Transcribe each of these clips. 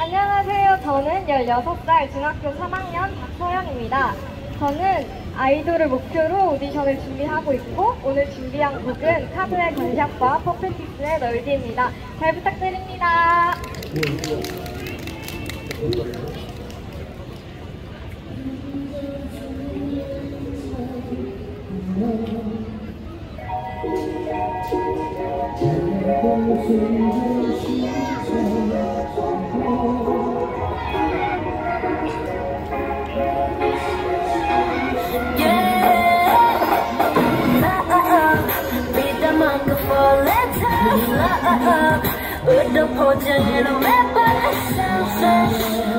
안녕하세요. 저는 16살 중학교 3학년 박서연입니다. 저는 아이돌을 목표로 오디션을 준비하고 있고 오늘 준비한 곡은 카드의 건샵과 퍼플티스의 널디입니다. 잘 부탁드립니다. With the potion of rapper sunset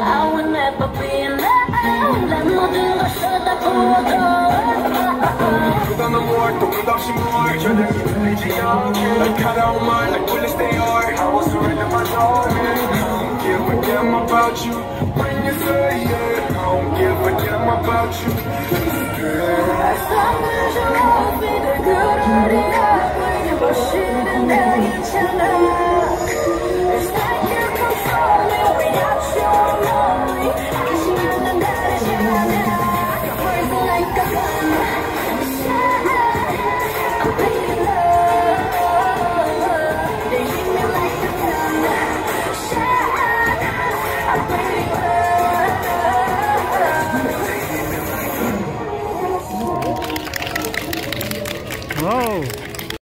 I will never be in love 난 모든 걸 쏟아부어도 끝없는 뭘또 끝없이 뭘 겨냥이 들리지 않게 날카로운 말 like bullets they are I will surrender my soul I don't give a damn about you when you say yeah I don't give a damn about you As long as you hold me, the good already Whoa.